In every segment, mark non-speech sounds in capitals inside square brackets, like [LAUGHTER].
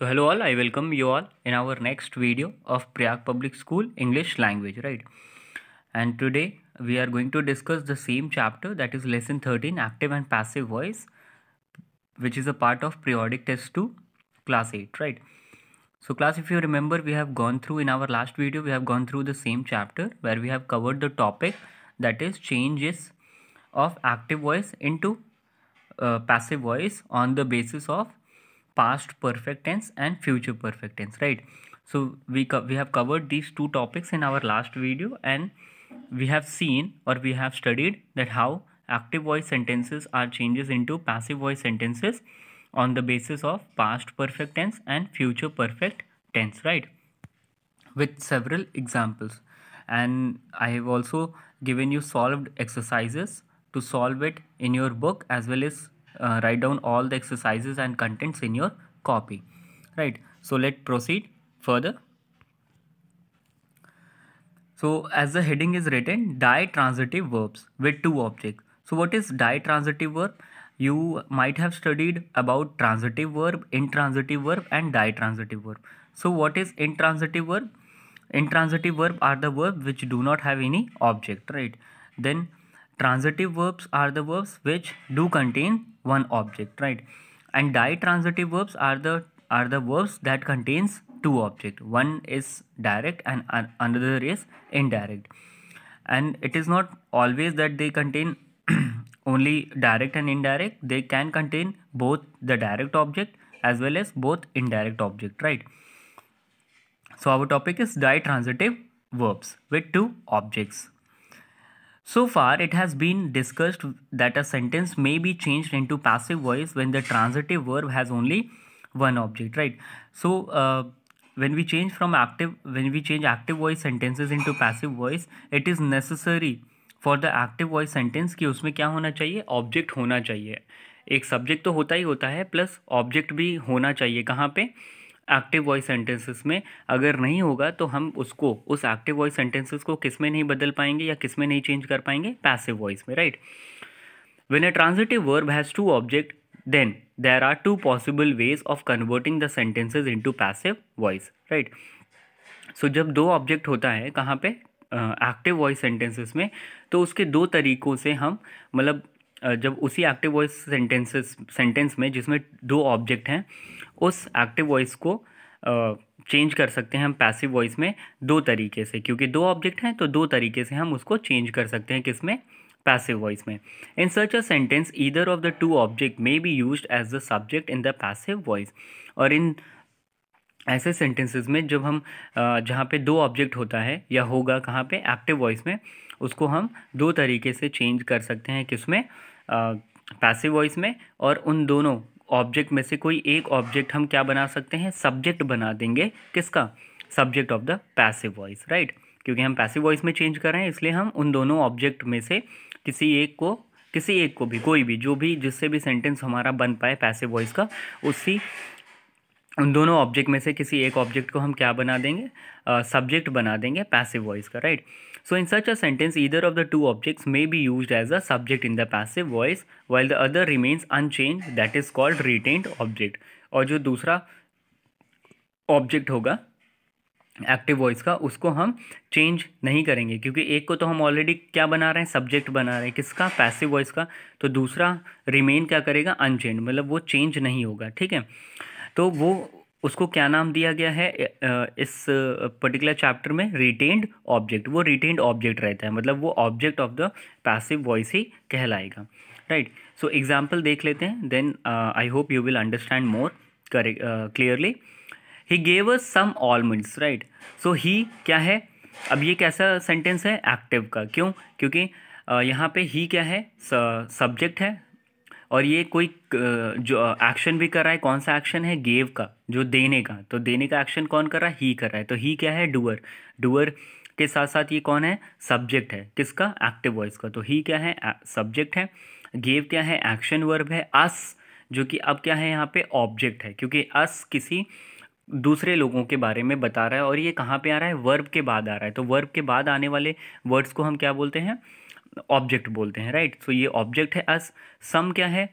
So hello all, I welcome you all in our next video of Prayag Public School English language, right? And today we are going to discuss the same chapter that is lesson 13 active and passive voice which is a part of periodic test 2 class 8, right? So class if you remember we have gone through in our last video we have gone through the same chapter where we have covered the topic that is changes of active voice into uh, passive voice on the basis of past perfect tense and future perfect tense right? So we we have covered these two topics in our last video and we have seen or we have studied that how active voice sentences are changes into passive voice sentences on the basis of past perfect tense and future perfect tense right? With several examples. And i have also given you solved exercises to solve it in your book as well as uh, write down all the exercises and contents in your copy. Right. So let's proceed further. So as the heading is written ditransitive verbs with two objects. So what is ditransitive verb? You might have studied about transitive verb intransitive verb and ditransitive verb. So what is intransitive verb? Intransitive verb are the verb which do not have any object right? Then transitive verbs are the verbs which do contain one object right? And ditransitive verbs are the are the verbs that contains two object. One is direct and another is indirect. And it is not always that they contain [CLEARS THROAT] only direct and indirect. They can contain both the direct object as well as both indirect object right? So our topic is ditransitive verbs with two objects so far, it has been discussed that a sentence may be changed into passive voice when the transitive verb has only one object, right? So, uh, when we change from active, when we change active voice sentences into passive voice, it is necessary for the active voice sentence कि उसमें क्या होना चाहिए object होना चाहिए एक subject तो होता ही होता है प्लस ऑब्जेक्ट भी होना चाहिए कहाँ पे एक्टिव वॉइस सेंटेंसेस में अगर नहीं होगा तो हम उसको, उस एक्टिव वॉइस सेंटेंसेस को किसमें नहीं बदल पाएँगे या किसमें नहीं चेंज कर पाएँगे? पैसिव वॉइस में right when a transitive verb has two object then there are two possible ways of converting the sentences into passive voice right so जब दो ऑब्जेक्ट होता है कहाँ पे एक्टिव वॉइस सेंटेंसेस में तो उसके दो तरीकों से हम मतलब जब उसी एक्टिव वॉइस सेंटेंसेस सेंटेंस में जिसमें दो ऑब्जेक्ट हैं, उस एक्टिव वॉइस को चेंज कर सकते हैं हम पैसिव वॉइस में दो तरीके से। क्योंकि दो ऑब्जेक्ट हैं तो दो तरीके से हम उसको चेंज कर सकते हैं किसमें पैसिव वॉइस में। In such a sentence either of the two object may be use as the subject in the passive voice और इन ऐसे सेंटेंसेस में जब हम जहाँ पे दो ऑब्जेक्ट होता है, या होगा कहाँ पे एक्टिव वॉइस में, उसको हम दो तरीके से चेंज कर सकते हैं किसमें? पैसिव वॉइस में और उन दोनों ऑब्जेक्ट में से कोई एक ऑब्जेक्ट हम क्या बना सकते हैं? सब्जेक्ट बना देंगे। किसका? Subject of the passive voice right क्योंकि हम पैसिव वॉइस में चेंज कर रहे हैं इसलिए हम उन दोनों ऑब्जेक्ट में से किसी एक को किसी एक को भी कोई भी जो भी जिससे भी सेंटेंस हमारा बन पाए पैसिव वॉइस का उसी उन दोनों ऑब्जेक्ट में से किसी एक ऑब्जेक्ट को हम क्या बना देंगे? सब्जेक्ट uh, बना देंगे पैसिव वॉइस का right so in such a sentence either of the two objects may be use as a subject in the passive voice while the other remains unchange that is called retained object और जो दूसरा object होगा active voice का, उसको हम change नहीं करेंगे, क्योंकि एक को तो हम ऑलरेडी क्या बना रहे हैं? सब्जेक्ट बना रहे हैं। किसका? पैसिव वॉइस का। तो दूसरा रिमेन क्या करेगा? अनचेंज मतलब वो चेंज नहीं होगा, ठीक है? तो वो उसको क्या नाम दिया गया है? इस पर्टिकुलर चैप्टर में रिटेन्ड ऑब्जेक्ट वो रिटेन्ड ऑब्जेक्ट रहता है मतलब वो object of the passive voice ही कहलाएगा राइट सो एग्ज़ाम्पल देख लेते हैं then I hope you will understand more करे clearly he gave us some almonds right so he क्या है? अब ये कैसा सेंटेंस है? एक्टिव का क्यों? क्योंकि uh, यहाँ पे ही क्या है? सब्जेक्ट है और ये कोई जो एक्शन भी कर रहा है, कौन सा एक्शन है? गेव का, जो देने का। तो देने का एक्शन कौन कर रहा है? ही कर रहा है। तो ही क्या है? डुअर डुअर के साथ साथ ये कौन है? सब्जेक्ट है। किसका? एक्टिव वॉइस का। तो ही क्या है? सब्जेक्ट है। गेव क्या है? एक्शन वर्ब है। अस जो कि अब क्या है यहाँ पे? ऑब्जेक्ट है। क्योंकि अस किसी दूसरे लोगों के बारे में बता रहा है और ये कहाँ पे आ रहा है? वर्ब के बाद आ रहा है। तो वर्ब के बाद आने वाले वर्ड्स को हम क्या बोलते हैं? ऑब्जेक्ट बोलते हैं राइट सो ये ऑब्जेक्ट है अस सम क्या है?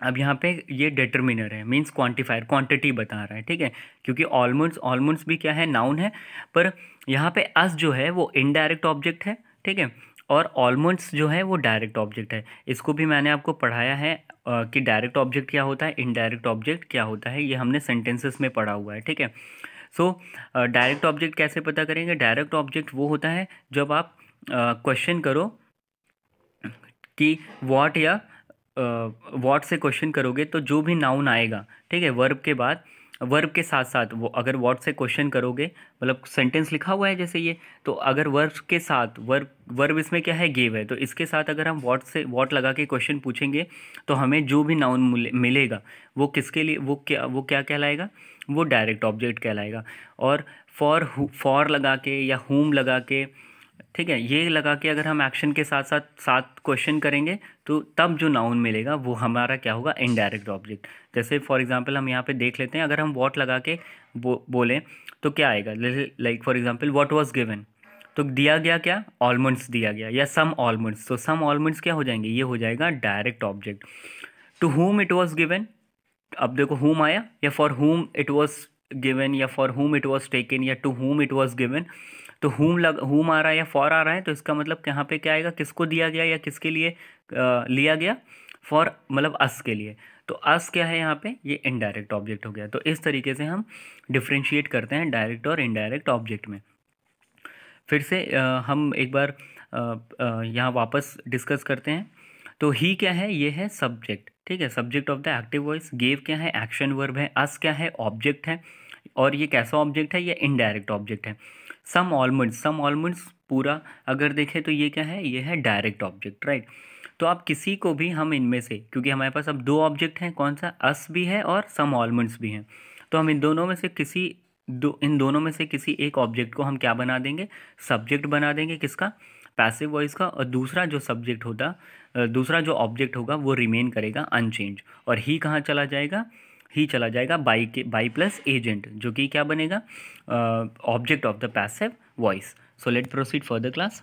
अब यहाँ पे ये डिटर्मिनर है मीन्स क्वांटिफायर क्वांटिटी बता रहा है ठीक है? क्योंकि ऑलमोस्ट ऑलमोस्ट भी क्या है? नाउन है पर यहाँ पे अस जो है वो इनडायरेक्ट ऑब्जेक्ट है ठीक है? और ऑलमोस्ट जो है वो डायरेक्ट ऑब्जेक्ट है। इसको भी मैंने आपको पढ़ाया है आ, कि डायरेक्ट ऑब्जेक्ट क्या होता है इनडायरेक्ट ऑब्जेक्ट क्या होता है ये हमने सेंटेंसेस में पढ़ा हुआ है ठीक है? सो डायरेक्ट ऑब्जेक्ट कैसे पता करेंगे? डायरेक्ट ऑब्जेक्ट वो होता है जब आप क्वेश्चन करो कि वॉट या वॉट से क्वेश्चन करोगे तो जो भी नाउन आएगा, ठीक है वर्ब के बाद वर्ब के साथ साथ वो, अगर वॉट से क्वेश्चन करोगे मतलब सेंटेंस लिखा हुआ है जैसे ये तो अगर वर्ब के साथ वर्ब वर्ब इसमें क्या है गेव है तो इसके साथ अगर हम वॉट से वॉट लगा के क्वेश्चन पूछेंगे तो हमें जो भी नाउन मिलेगा, वो किसके लिए, वो क्या वो क्या कहलाएगा, वो डायरेक्ट ऑब्जेक्ट कहलाएगा, और फॉर फॉर लगा के या होम लगा के ठीक है ये लगा के अगर हम एक्शन के साथ साथ साथ क्वेश्चन करेंगे तो तब जो नाउन मिलेगा वो हमारा क्या होगा? इनडायरेक्ट ऑब्जेक्ट जैसे फॉर एग्जांपल हम यहाँ पे देख लेते हैं अगर हम वॉट लगा के बो, बोलें तो क्या आएगा? Like for example what was given तो दिया गया क्या? ऑलमंड्स दिया गया या सम ऑलमंड्स तो सम ऑलमंड्स क्या हो जाएँगे? ये हो जाएगा direct object to whom it was given अब देखो होम आया? या for whom it was given या for whom it was taken या to whom it was given तो हुम लग हुम आ रहा है या फॉर आ रहा है तो इसका मतलब यहाँ पे क्या आएगा? किसको दिया गया या किसके लिए आ, लिया गया? फॉर मतलब अस के लिए। तो अस क्या है यहाँ पे? ये इनडायरेक्ट ऑब्जेक्ट हो गया। तो इस तरीके से हम डिफ्रेंशिएट करते हैं डायरेक्ट और इनडायरेक्ट ऑब्जेक्ट में। फिर से आ, हम एक बार यहाँ वापस डिस्कस करते हैं। तो ही क्या है? ये है सब्जेक्ट ठीक है? Subject of the active voice gave क्या है? एक्शन वर्ब है। अस क्या है? ऑब्जेक्ट है। और ये कैसा ऑब्जेक्ट है? ये इनडायरेक्ट ऑब्जेक्ट है। सम ऑलमंड्स सम ऑलमंड्स पूरा, अगर देखें तो ये क्या है? ये है डायरेक्ट ऑब्जेक्ट राइट तो आप किसी को भी हम इनमें से, क्योंकि हमारे पास अब दो ऑब्जेक्ट हैं, कौन सा? अस भी है और सम ऑलमंड्स भी हैं। तो हम इन दोनों में से किसी दो, इन दोनों में से किसी एक ऑब्जेक्ट को हम क्या बना देंगे? सब्जेक्ट बना देंगे किसका? पैसिव वॉइस का, और दूसरा जो सब्जेक्ट होता दूसरा जो ऑब्जेक्ट होगा वो रिमेन करेगा अनचेंज और ही कहाँ चला जाएगा? ही चला जाएगा बाई के बाई प्लस एजेंट जो कि क्या बनेगा? Object of the passive voice so let proceed further class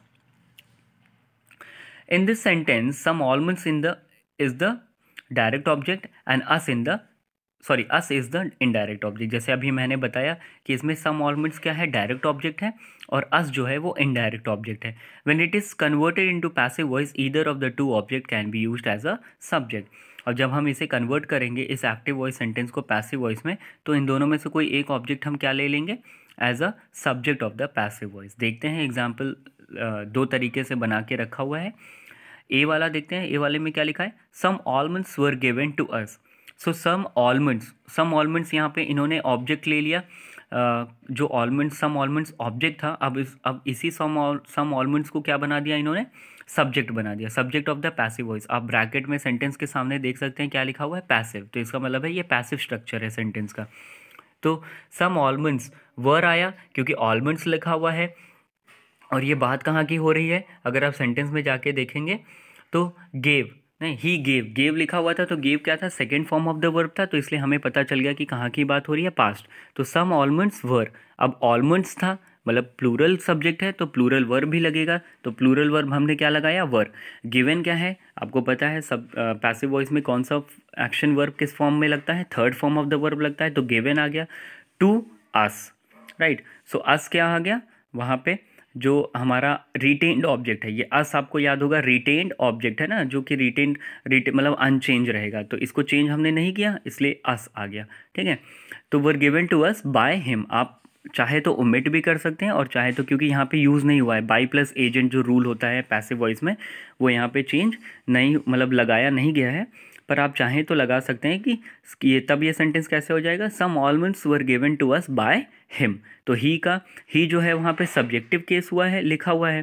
in this sentence some almonds in the is the direct object and us in the sorry us is the indirect object जैसे अभी मैंने बताया कि इसमें सम almonds क्या है? Direct object है और अस जो है वो इनडायरेक्ट ऑब्जेक्ट है. When it is converted into passive voice either of the two object can be used as a subject और जब हम इसे कन्वर्ट करेंगे इस एक्टिव वॉइस सेंटेंस को पैसिव वॉइस में तो इन दोनों में से कोई एक ऑब्जेक्ट हम क्या ले लेंगे? As a subject of the passive voice देखते हैं एग्ज़ाम्पल दो तरीके से बना के रखा हुआ है। ए वाला देखते हैं ए वाले में क्या लिखा है? Some almonds were given to us so some almonds some almonds यहाँ पे इन्होंने ऑब्जेक्ट ले लिया। uh, जो ऑलमंड्स सम ऑलमंड्स ऑब्जेक्ट था अब इस अब इसी सम सम ऑलमंड्स को क्या बना दिया इन्होंने? सब्जेक्ट बना दिया। Subject of the passive voice आप ब्रैकेट में सेंटेंस के सामने देख सकते हैं क्या लिखा हुआ है? पैसिव तो इसका मतलब है ये पैसिव स्ट्रक्चर है सेंटेंस का। तो सम ऑलमंड्स वर आया, क्योंकि ऑलमंड्स लिखा हुआ है। और ये बात कहाँ की हो रही है? अगर आप सेंटेंस में जाके देखेंगे तो गेव नहीं ही गेव गेव लिखा हुआ था तो गेव क्या था? Second form of the verb था तो इसलिए हमें पता चल गया कि कहाँ की बात हो रही है? पास्ट तो सम ऑलमंड्स वर अब ऑलमंड्स था मतलब प्लूरल सब्जेक्ट है तो प्लूरल वर्ब भी लगेगा। तो प्लूरल वर्ब हमने क्या लगाया? वर गिवन क्या है? आपको पता है सब पैसिव वॉइस में कौन सा एक्शन वर्ब किस फॉर्म में लगता है? Third form of the verb लगता है तो गिवन आ गया। टू अस राइट सो अस क्या आ गया? वहाँ पे जो हमारा रिटेन्ड ऑब्जेक्ट है, ये अस आपको याद होगा रिटेन्ड ऑब्जेक्ट है ना, जो कि रिटेन्ड रिटे मतलब अनचेंज रहेगा। तो इसको चेंज हमने नहीं किया, इसलिए अस आ गया। ठीक है? तो were given to us by him आप चाहे तो ओमिट भी कर सकते हैं और चाहे तो क्योंकि यहाँ पे यूज़ नहीं हुआ है। बाई प्लस एजेंट जो रूल होता है पैसिव वॉइस में, वो यहाँ पे चेंज नहीं मतलब लगाया नहीं गया है। पर आप चाहें तो लगा सकते हैं कि ये तब ये सेंटेंस कैसे हो जाएगा? Some almonds were given to us by him तो ही का ही जो है वहाँ पे सब्जेक्टिव केस हुआ है, लिखा हुआ है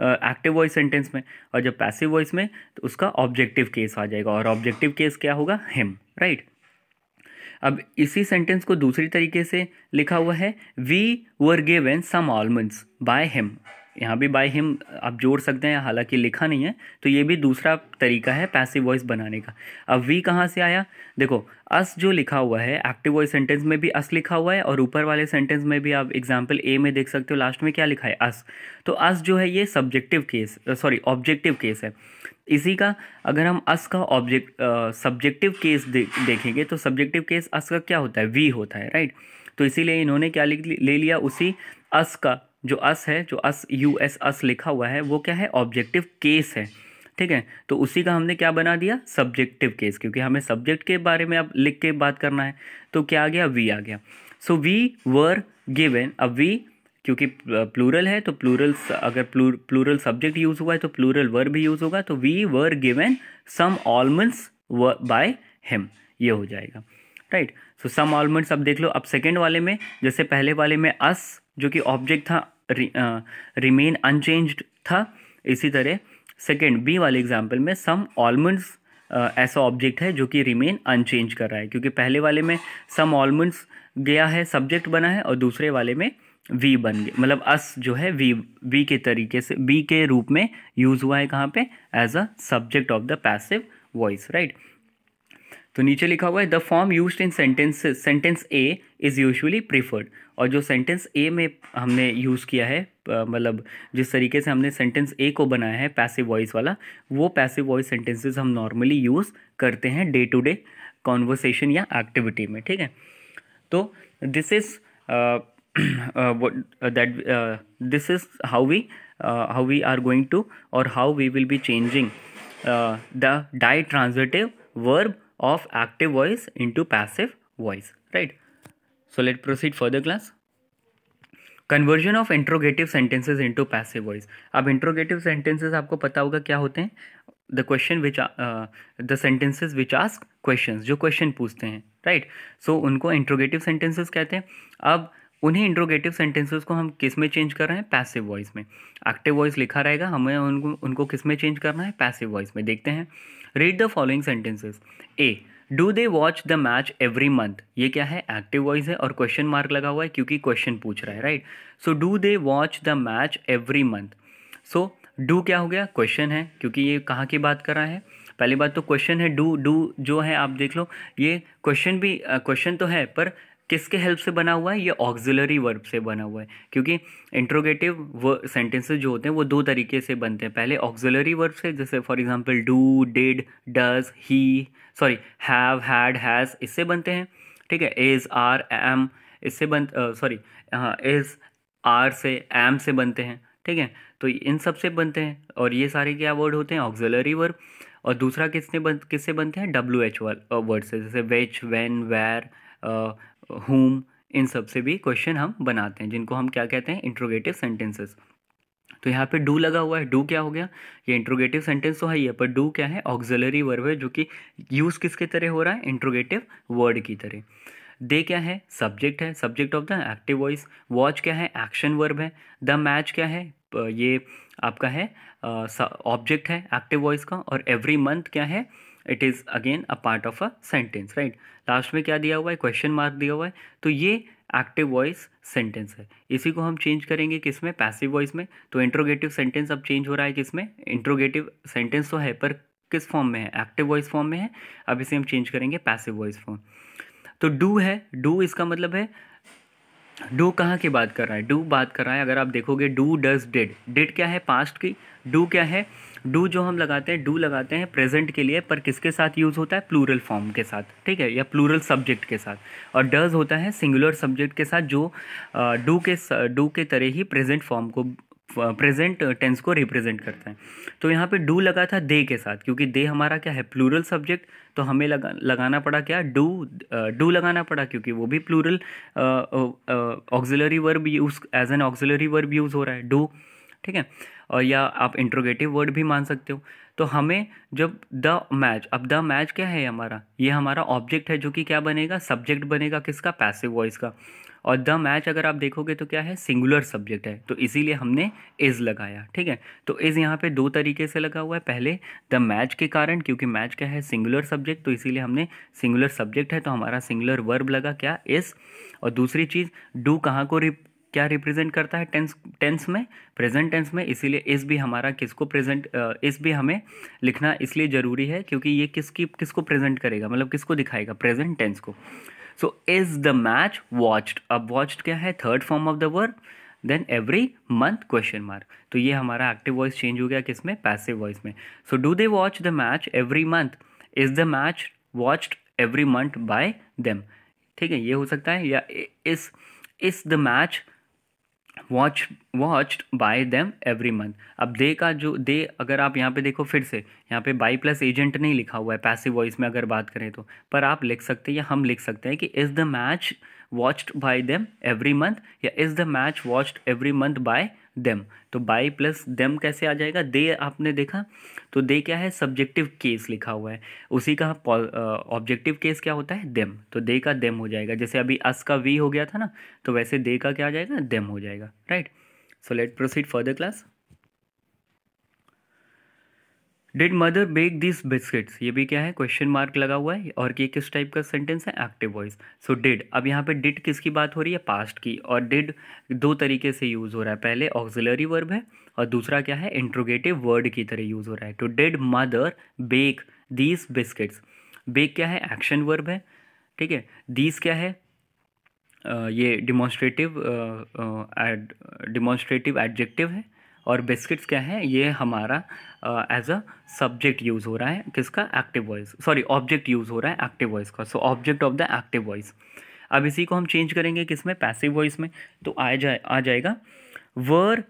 एक्टिव वॉइस सेंटेंस में। और जब पैसिव वॉइस में तो उसका ऑब्जेक्टिव केस आ जाएगा। और ऑब्जेक्टिव केस क्या होगा? हिम राइट अब इसी सेंटेंस को दूसरी तरीके से लिखा हुआ है we were given some almonds by him यहाँ भी बाय हिम आप जोड़ सकते हैं, हालाँकि लिखा नहीं है तो ये भी दूसरा तरीका है पैसिव वॉइस बनाने का। अब वी कहाँ से आया? देखो अस जो लिखा हुआ है एक्टिव वॉइस सेंटेंस में भी अस लिखा हुआ है और ऊपर वाले सेंटेंस में भी आप एग्ज़ाम्पल ए में देख सकते हो लास्ट में क्या लिखा है? अस तो अस जो है ये subjective case sorry objective case है। इसी का अगर हम अस का ऑब्जेक्ट सब्जेक्टिव केस दे, देखेंगे तो सब्जेक्टिव केस अस का क्या होता है? वी होता है राइट तो इसीलिए इन्होंने क्या ले लिया उसी अस का जो अस है जो अस यू एस अस लिखा हुआ है वो क्या है? ऑब्जेक्टिव केस है ठीक है? तो उसी का हमने क्या बना दिया? सब्जेक्टिव केस क्योंकि हमें सब्जेक्ट के बारे में अब लिख के बात करना है तो क्या आ गया? वी आ गया। सो वी वर गिवेन अब वी क्योंकि प्लूरल है तो प्लूरल अगर प्लूरल सब्जेक्ट यूज़ हुआ है तो प्लूरल वर भी यूज़ होगा तो we were given some almonds by him ये हो जाएगा। राइट सो सम ऑलमंड्स अब देख लो, अब सेकेंड वाले में, जैसे पहले वाले में अस जो कि ऑब्जेक्ट था रिमेन अनचेंज्ड था, इसी तरह सेकेंड बी वाले एग्ज़ाम्पल में सम ऑलमंड्स ऐसा ऑब्जेक्ट है, जो कि रिमेन अनचेंज कर रहा है। क्योंकि पहले वाले में सम ऑलमंड्स गया है सब्जेक्ट बना है, और दूसरे वाले में वी बन गया। मतलब अस जो है वी वी के तरीके से बी के रूप में यूज़ हुआ है कहाँ पे? As a subject of the passive voice right तो नीचे लिखा हुआ है the form use in sentence sentence A is usually preferred और जो सेंटेंस ए में हमने यूज़ किया है मतलब जिस तरीके से हमने सेंटेंस ए को बनाया है पैसिव वॉइस वाला, वो पैसिव वॉइस सेंटेंसेस हम नॉर्मली यूज़ करते हैं डे टू डे कॉन्वर्सेशन या एक्टिविटी में, ठीक है? तो this is that this is how we how we are going to और how we will be changing the ditransitive verb of active voice into passive voice right? So let's proceed further class. Conversion of interrogative sentences into passive voice अब interrogative sentences आपको पता होगा क्या होते हैं? The question which the sentences which ask question जो question पूछते हैं राइट right? सो so, उनको इंट्रोगेटिव सेंटेंसेज कहते हैं। अब उन्हीं इंट्रोगेटिव सेंटेंसेस को हम किसमें चेंज कर रहे हैं? पैसिव वॉइस में। एक्टिव वॉइस लिखा रहेगा, हमें उनको उनको किसमें चेंज करना है? पैसिव वॉइस में। देखते हैं। Read the following sentences A do they watch the match every month ये क्या है? एक्टिव वॉइस है और क्वेश्चन मार्क लगा हुआ है क्योंकि क्वेश्चन पूछ रहा है right so do they watch the match every month so do क्या हो गया? क्वेश्चन है, क्योंकि ये कहाँ की बात कर रहा है? पहली बात तो क्वेश्चन है डू डू जो है आप देख लो, ये क्वेश्चन भी क्वेश्चन तो है, पर किसके हेल्प से बना हुआ है? ये ऑक्सिलरी वर्ब से बना हुआ है। क्योंकि इंट्रोगेटिव सेंटेंसेस जो होते हैं, वो दो तरीके से बनते हैं। पहले ऑक्सिलरी वर्ब से, जैसे for example do did does he sorry have had has इससे बनते हैं। ठीक है? इज़ आर एम इससे बन सॉरी हाँ इज़ आर से एम से बनते हैं। ठीक है? तो इन सबसे बनते हैं और ये सारे क्या वर्ड होते हैं? ऑक्सिलरी वर्ब और दूसरा किसने बन, किससे बनते हैं? डब्ल्यू एच वर्ड से, जैसे वेच वेन वेर हुम इन सबसे भी क्वेश्चन हम बनाते हैं, जिनको हम क्या कहते हैं? इंट्रोगेटिव सेंटेंसेस तो यहाँ पे डू लगा हुआ है। डू क्या हो गया? ये इंट्रोगेटिव सेंटेंस तो है ही है, पर डू क्या है? ऑक्सिलरी वर्ब है, जो कि यूज़ किसके तरह हो रहा है? इंट्रोगेटिव वर्ड की तरह. दे क्या है? सब्जेक्ट है। Subject of the active voice watch क्या है? एक्शन वर्ब है। द मैच क्या है? ये आपका है ऑब्जेक्ट है एक्टिव वॉइस का, और एवरी मंथ क्या है? It is again a part of a sentence right last में क्या दिया हुआ है? क्वेश्चन मार्क दिया हुआ है। तो ये एक्टिव वॉइस सेंटेंस है। इसी को हम चेंज करेंगे किसमें? पैसिव वॉइस में। तो इंट्रोगेटिव सेंटेंस अब चेंज हो रहा है किसमें? इंट्रोगेटिव सेंटेंस तो है, पर किस फॉर्म में है? एक्टिव वॉइस फॉर्म में है। अब इसे हम चेंज करेंगे पैसिव वॉइस फॉर्म तो डू है। डू इसका मतलब है डू कहाँ की बात कर रहा है? डू बात कर रहा है। अगर आप देखोगे डू डज डिड डिड क्या है? पास्ट की। डू क्या है? डू जो हम लगाते हैं, डू लगाते हैं प्रेजेंट के लिए, पर किसके साथ यूज़ होता है? प्लूरल फॉर्म के साथ, ठीक है? या प्लूरल सब्जेक्ट के साथ। और डज होता है सिंगुलर सब्जेक्ट के साथ, जो डू के डू के तरह ही प्रेजेंट फॉर्म को प्रेजेंट टेंस को रिप्रेजेंट करता है। तो यहाँ पे डू लगा था दे के साथ, क्योंकि दे हमारा क्या है? प्लूरल सब्जेक्ट तो हमें लगा, लगाना पड़ा क्या? डू डू लगाना पड़ा, क्योंकि वो भी plural auxiliary verb use, as an auxiliary verb use हो रहा है, डू, ठीक है? और या आप इंट्रोगेटिव वर्ड भी मान सकते हो। तो हमें जब द मैच अब द मैच क्या है हमारा? ये हमारा ऑब्जेक्ट है जो कि क्या बनेगा? सब्जेक्ट बनेगा किसका? पैसिव वॉइस का। और द मैच अगर आप देखोगे तो क्या है? सिंगुलर सब्जेक्ट है। तो इसीलिए हमने इज़ लगाया, ठीक है? तो इज़ यहाँ पे दो तरीके से लगा हुआ है। पहले द मैच के कारण, क्योंकि मैच क्या है? सिंगुलर सब्जेक्ट तो इसीलिए हमने सिंगुलर सब्जेक्ट है। तो हमारा सिंगुलर वर्ब लगा क्या? इज़ और दूसरी चीज़ डू कहाँ को क्या रिप्रेजेंट करता है टेंस टेंस में? प्रेजेंट टेंस में इसीलिए इस भी हमारा किसको प्रेजेंट इस भी हमें लिखना इसलिए ज़रूरी है क्योंकि ये किसकी, किसको प्रेजेंट करेगा? मतलब किसको दिखाएगा? प्रेजेंट टेंस को। So is the match watched अब वॉच्ड क्या है? Third form of the word then every month question mark तो ये हमारा एक्टिव वॉइस चेंज हो गया किसमें पैसिव वॉइस में। So do they watch the match every month is the match watched every month by them ठीक है, ये हो सकता है या is is the match watch watched by them every month अब दे का जो दे अगर आप यहाँ पे देखो फिर से, यहाँ पे बाई प्लस एजेंट नहीं लिखा हुआ है पैसिव वॉइस में अगर बात करें तो। पर आप लिख सकते हैं या हम लिख सकते हैं कि is the match watched by them every month या is the match watched every month by them तो बाई प्लस देम कैसे आ जाएगा? दे आपने देखा? तो दे क्या है? सब्जेक्टिव केस लिखा हुआ है। उसी का ऑब्जेक्टिव केस क्या होता है? देम तो दे का देम हो जाएगा। जैसे अभी अस का वी हो गया था ना तो वैसे दे का क्या आ जाएगा? देम हो जाएगा। Right so let proceed further class did mother bake this biscuits ये भी क्या है? क्वेश्चन मार्क लगा हुआ है और ये किस टाइप का सेंटेंस है? एक्टिव वॉइस सो डिड अब यहाँ पे डिड किसकी बात हो रही है? पास्ट की. और डिड दो तरीके से यूज़ हो रहा है. पहले ऑक्सिलरी वर्ब है और दूसरा क्या है? इंट्रोगेटिव वर्ड की तरह यूज़ हो रहा है. To did mother bake these biscuits bake क्या है? एक्शन वर्ब है. ठीक है? दीज क्या है? ये डिमॉन्स्ट्रेटिव डिमॉन्स्ट्रेटिव एडजेक्टिव है. और बिस्किट्स क्या है? ये हमारा एज अ सब्जेक्ट यूज़ हो रहा है। किसका? Active voice sorry object use हो रहा है एक्टिव वॉइस का। So object of the active voice अब इसी को हम चेंज करेंगे किसमें पैसिव वॉइस में। तो आ जाए, आ जाएगा। वर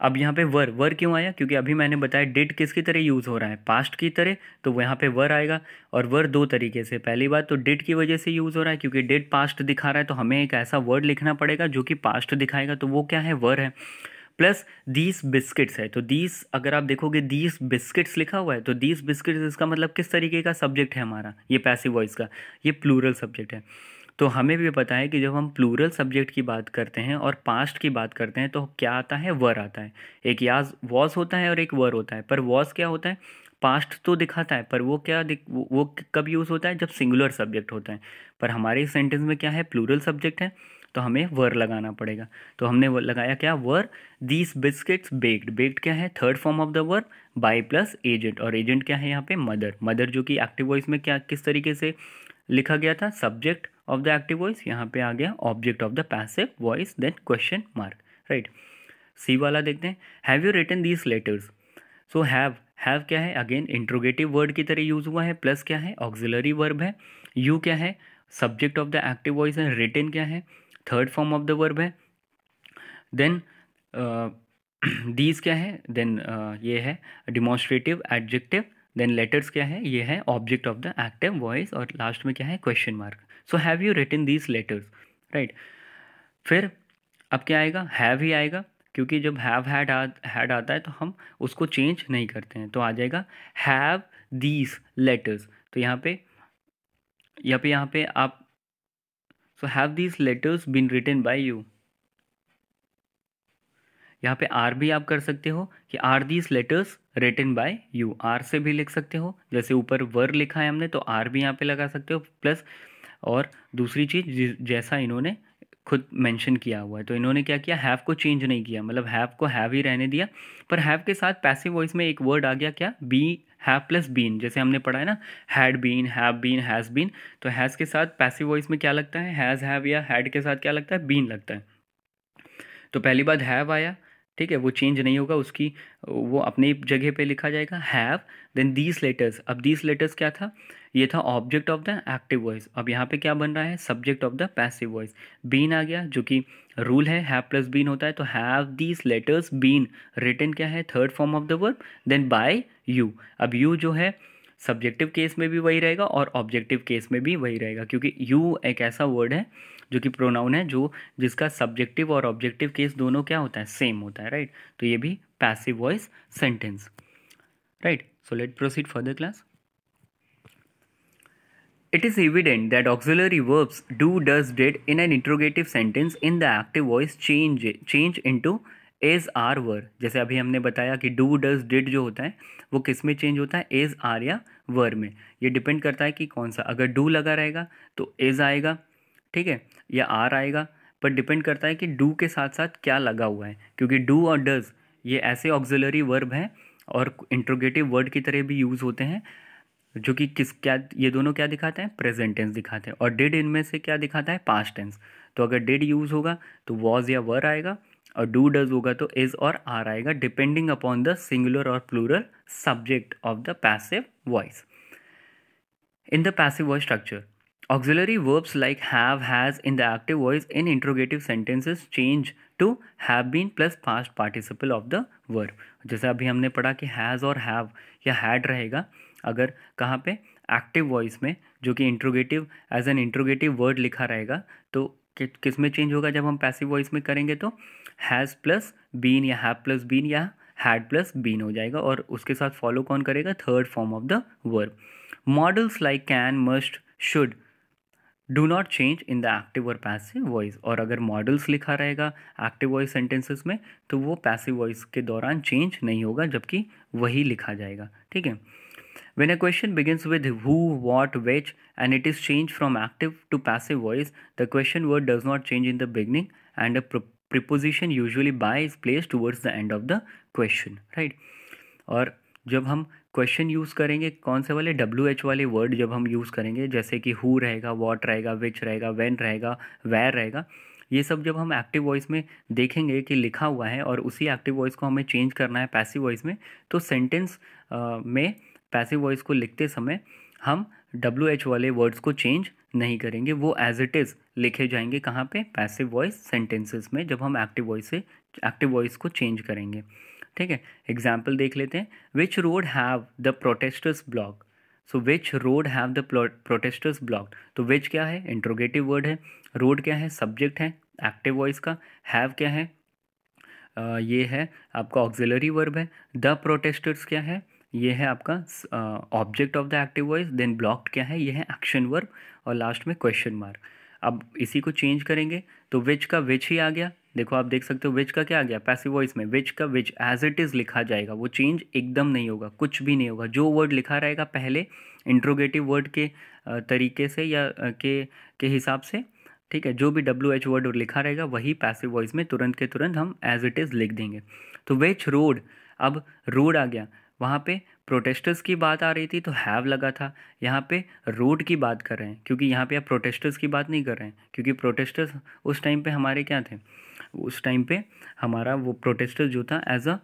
अब यहाँ पे वर वर क्यों आया? क्योंकि अभी मैंने बताया डिड किसकी तरह यूज़ हो रहा है? पास्ट की तरह। तो यहाँ पे वर आएगा। और वर दो तरीके से। पहली बात तो डिड की वजह से यूज़ हो रहा है, क्योंकि डिड पास्ट दिखा रहा है तो हमें एक ऐसा वर्ड लिखना पड़ेगा जो कि पास्ट दिखाएगा। तो वो क्या है? वर है। प्लस दीस बिस्किट्स है। तो दीस अगर आप देखोगे दीस बिस्किट्स लिखा हुआ है तो दीस बिस्किट्स इसका मतलब किस तरीके का सब्जेक्ट है हमारा? ये पैसिव वॉइस का ये प्लूरल सब्जेक्ट है। तो हमें भी पता है कि जब हम प्लूरल सब्जेक्ट की बात करते हैं और पास्ट की बात करते हैं तो क्या आता है? वर आता है। एक याज वॉज़ होता है और एक वर होता है। पर वॉज़ क्या होता है? पास्ट तो दिखाता है पर वो क्या वो, वो कब यूज़ होता है? जब सिंगुलर सब्जेक्ट होता है। पर हमारे सेंटेंस में क्या है? प्लूरल सब्जेक्ट है। तो हमें वर लगाना पड़ेगा। तो हमने लगाया क्या? Verb. These biscuits baked baked क्या है? Third form of the verb by plus agent और एजेंट क्या है यहाँ पे? मदर मदर जो कि एक्टिव वॉइस में क्या, किस तरीके से लिखा गया था? Subject of the active voice यहाँ पे आ गया object of the passive voice then question mark right C वाला देखते हैं। Have you written these letters so have have क्या है? अगेन इंट्रोगेटिव वर्ड की तरह यूज़ हुआ है। प्लस क्या है? ऑक्सिलरी वर्ब है। यू क्या है? Subject of the active voice है। रिटन क्या है? Third form of the verb है। देन दीज [CLEARS THROAT] क्या है? देन uh, ये है डिमॉन्स्ट्रेटिव एडजेक्टिव देन लेटर्स क्या है? ये है object of the active voice और लास्ट में क्या है? Question mark so have you written these letters right फिर अब क्या आएगा? हैव ही आएगा क्योंकि जब हैव हैड हैड आता है तो हम उसको चेंज नहीं करते हैं। तो आ जाएगा हैव दीज लेटर्स तो यहाँ पे यहाँ पे यहाँ पे आप so have these letters been written by you यहाँ पे आर भी आप कर सकते हो कि are these letters written by you are से भी लिख सकते हो। जैसे ऊपर वर लिखा है हमने तो आर भी यहाँ पे लगा सकते हो। प्लस और दूसरी चीज़ जैसा इन्होंने खुद मेंशन किया हुआ है। तो इन्होंने क्या किया? हैव को चेंज नहीं किया। मतलब हैव को हैव ही रहने दिया। पर हैव के साथ पैसिव वॉइस में एक वर्ड आ गया क्या? बी हैव प्लस बीन जैसे हमने पढ़ा है ना had been have been has been तो हैज़ के साथ पैसिव वॉइस में क्या लगता है? हैज़ हैव या हैड के साथ क्या लगता है? बीन लगता है। तो पहली बात हैव आया ठीक है, वो चेंज नहीं होगा, उसकी, वो अपनी जगह पे लिखा जाएगा हैव देन दीज लेटर्स अब दीज लेटर्स क्या था? ये था object of the active voice अब यहाँ पे क्या बन रहा है? Subject of the passive voice been आ गया, जो कि रूल है हैव प्लस बीन होता है तो have these letters been written क्या है? Third form of the verb then by you अब यू जो है सब्जेक्टिव केस में भी वही रहेगा और ऑब्जेक्टिव केस में भी वही रहेगा, क्योंकि यू एक ऐसा वर्ड है जो कि प्रोनाउन है जो जिसका सब्जेक्टिव और ऑब्जेक्टिव केस दोनों क्या होता है सेम होता है राइट तो ये भी passive voice sentence right so let proceed further class It is evident that auxiliary verbs do, does, did in an interrogative sentence in the active voice change change into as are were जैसे अभी हमने बताया कि do does did जो होता है वो किसमें चेंज होता है? एज आर या वर में. ये डिपेंड करता है कि कौन सा। अगर डू लगा रहेगा तो एज आएगा। ठीक है, या आर आएगा, पर डिपेंड करता है कि डू के साथ साथ क्या लगा हुआ है, क्योंकि डू और डज ये ऐसे ऑक्सिलरी वर्ब हैं और इंट्रोगेटिव वर्ड की तरह भी यूज़ होते हैं, जो कि किस, क्या, ये दोनों क्या दिखाते हैं? प्रेजेंट टेंस दिखाते हैं। और डिड इनमें से क्या दिखाता है? पास्ट टेंस तो अगर डिड यूज़ होगा तो वॉज़ या वर आएगा, और डू डज होगा तो इज़ और आर आएगा डिपेंडिंग अपॉन द सिंगुलर और plural subject of the passive voice in the passive voice structure auxiliary verbs like have has in the active voice in interrogative sentences change to have been plus past participle of the verb. जैसे अभी हमने पढ़ा कि has और have या had रहेगा अगर कहाँ पे? एक्टिव वॉइस में जो कि interrogative as an interrogative word लिखा रहेगा तो कि, किसमें चेंज होगा? जब हम पैसिव वॉइस में करेंगे तो हैज़ प्लस बीन या हैव प्लस बीन या हैड प्लस बीन हो जाएगा और उसके साथ फॉलो कौन करेगा? Third form of the verb modals like can must should do not change in the active और पैसिव वॉइस और अगर मॉडल्स लिखा रहेगा एक्टिव वॉइस सेंटेंसेस में तो वो पैसिव वॉइस के दौरान चेंज नहीं होगा जबकि वही लिखा जाएगा ठीक है When a question begins with who, what, which, and it is changed from active to passive voice, the question word does not change in the beginning and a preposition usually by is placed towards the end of the question, right? और जब हम question use करेंगे, कौन से वाले W H वाले word जब हम यूज़ करेंगे, जैसे कि हु रहेगा वॉट रहेगा विच रहेगा वेन रहेगा वैर रहेगा, ये सब जब हम एक्टिव वॉइस में देखेंगे कि लिखा हुआ है और उसी एक्टिव वॉइस को हमें चेंज करना है पैसिव वॉइस में तो सेंटेंस में पैसिव वॉइस को लिखते समय हम डब्ल्यू एच वाले वर्ड्स को चेंज नहीं करेंगे, वो एज इट इज़ लिखे जाएँगे कहाँ पे? पैसिव वॉइस सेंटेंसेस में जब हम एक्टिव वॉइस से एक्टिव वॉइस को चेंज करेंगे। ठीक है एग्ज़ाम्पल देख लेते हैं। Which road have the protesters block so which road have the protesters block तो विच क्या है? इंट्रोगेटिव वर्ड है। रोड क्या है? सब्जेक्ट है। एक्टिव वॉइस का। हैव क्या है? uh, ये है आपका ऑक्सिलरी वर्ब है। द प्रोटेस्टर्स क्या है? ये है आपका object of the active voice then blocked क्या है? ये है एक्शन वर्ब और लास्ट में क्वेश्चन मार्क अब इसी को चेंज करेंगे तो विच का विच ही आ गया। देखो आप देख सकते हो विच का क्या आ गया पैसिव वॉइस में। विच का विच एज इट इज़ लिखा जाएगा, वो चेंज एकदम नहीं होगा, कुछ भी नहीं होगा। जो वर्ड लिखा रहेगा पहले इंट्रोगेटिव वर्ड के तरीके से या के के हिसाब से, ठीक है, जो भी डब्ल्यू एच वर्ड लिखा रहेगा, वही पैसिव वॉइस में तुरंत के तुरंत हम एज इट इज़ लिख देंगे। तो विच रोड अब रोड आ गया। वहाँ पे प्रोटेस्टर्स की बात आ रही थी तो हैव लगा था। यहाँ पे रोड की बात कर रहे हैं, क्योंकि यहाँ पे आप प्रोटेस्टर्स की बात नहीं कर रहे हैं, क्योंकि प्रोटेस्टर्स उस टाइम पे हमारे क्या थे? उस टाइम पे हमारा वो प्रोटेस्टर्स जो था एज अ